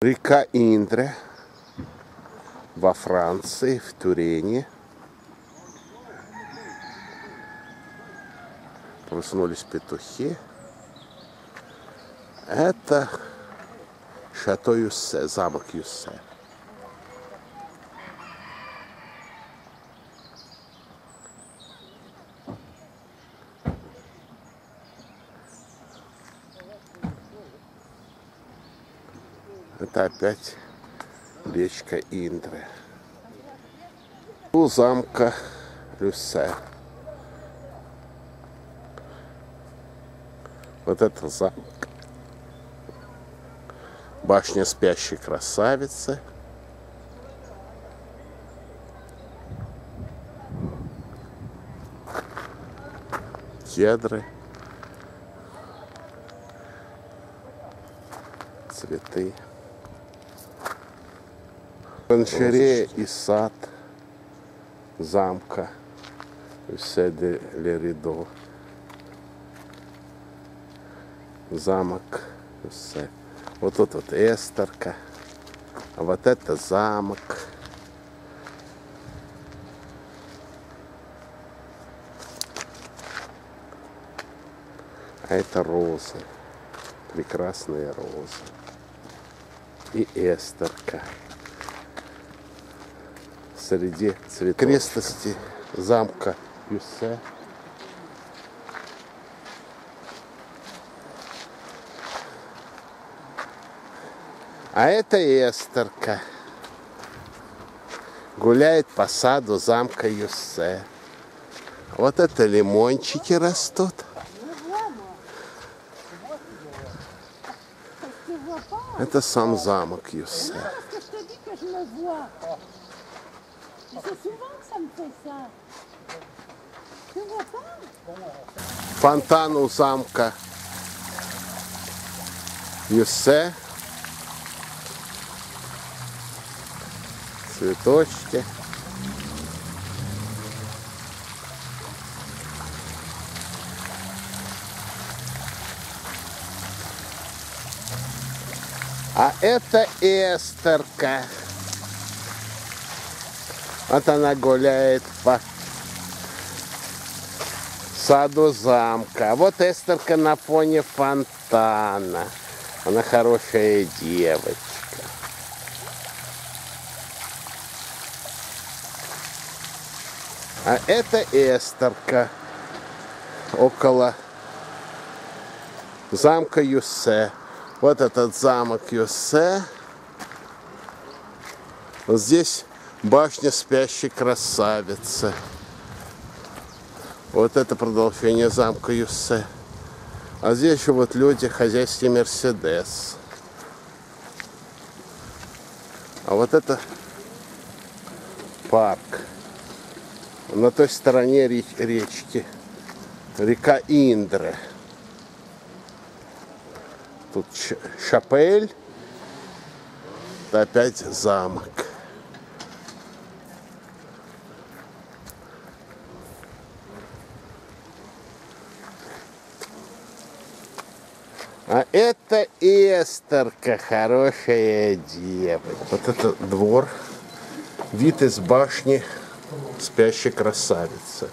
Река Индре во Франции, в Турене. Проснулись петухи. Это Шато Юссе, замок Юссе. Это опять речка Индре. У замка Люссе. Вот это замок. Башня спящей красавицы. Кедры. Цветы. Оранжерея и сад замка Все де Леридо. Замок все. Вот тут вот Эстерка. А вот это замок. А это розы. Прекрасные розы. И Эстерка среди цветов. Крестности замка Юссе. А это Эстерка. Гуляет по саду замка Юссе. Вот это лимончики растут. Это сам замок Юссе. Фонтан у замка Юссе. Цветочки. А это Эстерка. Вот она гуляет по саду замка. А вот Эстерка на фоне фонтана. Она хорошая девочка. А это Эстерка около замка Юссе. Вот этот замок Юссе. Вот здесь башня спящей красавицы. Вот это продолжение замка Юссе. А здесь вот люди, хозяйстве Мерседес. А вот это парк. На той стороне речки. Река Индре. Тут шапель. Опять замок. А это Эстерка, хорошая девочка. Вот это двор, вид из башни спящей красавицы.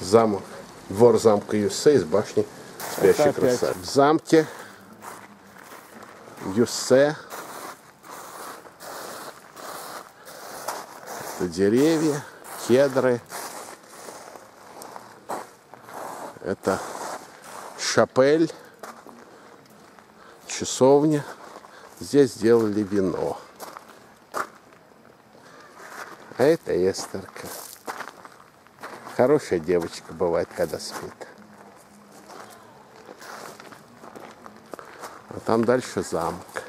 Замок, двор замка Юссе из башни спящей красавицы. В замке Юссе это деревья, кедры. Это шапель, часовня. Здесь сделали вино. А это Эстерка. Хорошая девочка бывает, когда спит. А там дальше замок.